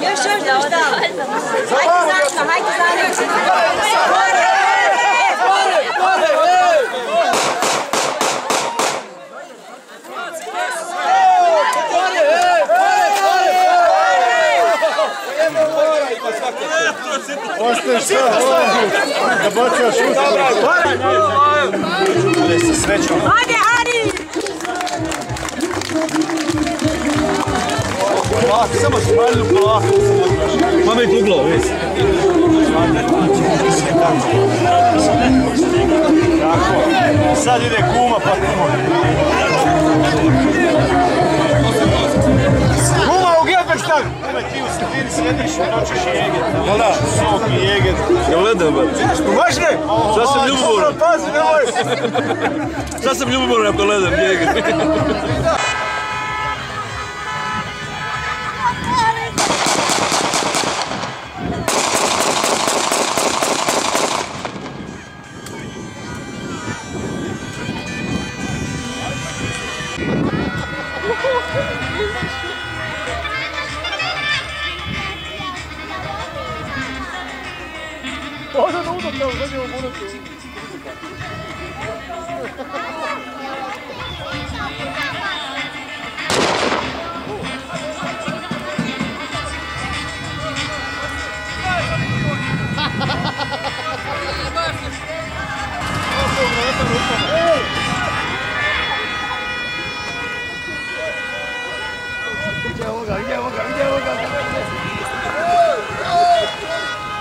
Još, još, još, da. Hajde. Gore, gore, gore, gore. Hajde! Polako, samo šmalju, polako. Pamet uglo, vidi. Tako. Sad ide kuma pa Kuma u! Eme ti u sredini sjediš i noćeš jeget. Da, sok i jeget. Ja gledam, ba. Važne! Sad sam ljubomoran. Pazi, nemoj! Sad sam ljubomoran ako gledam 와, 나 너무 좋다. 그래서 보는 중.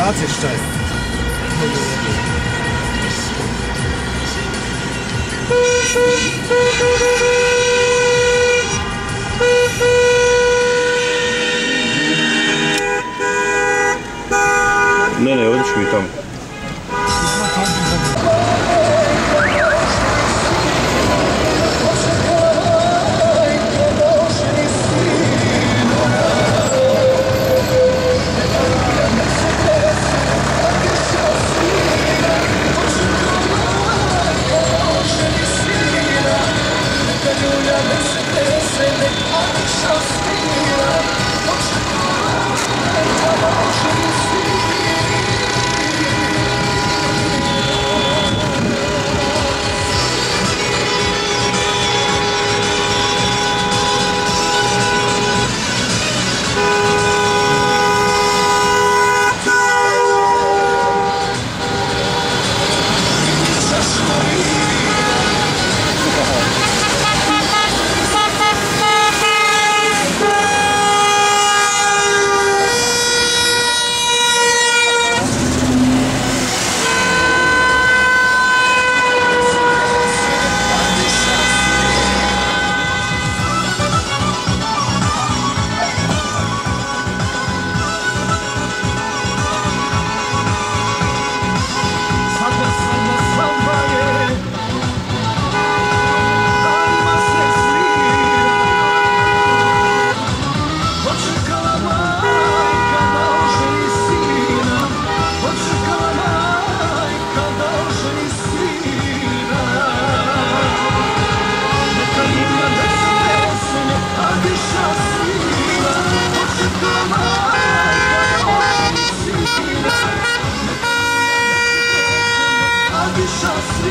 je? Ne, ne, odiš mi tamo. Nazari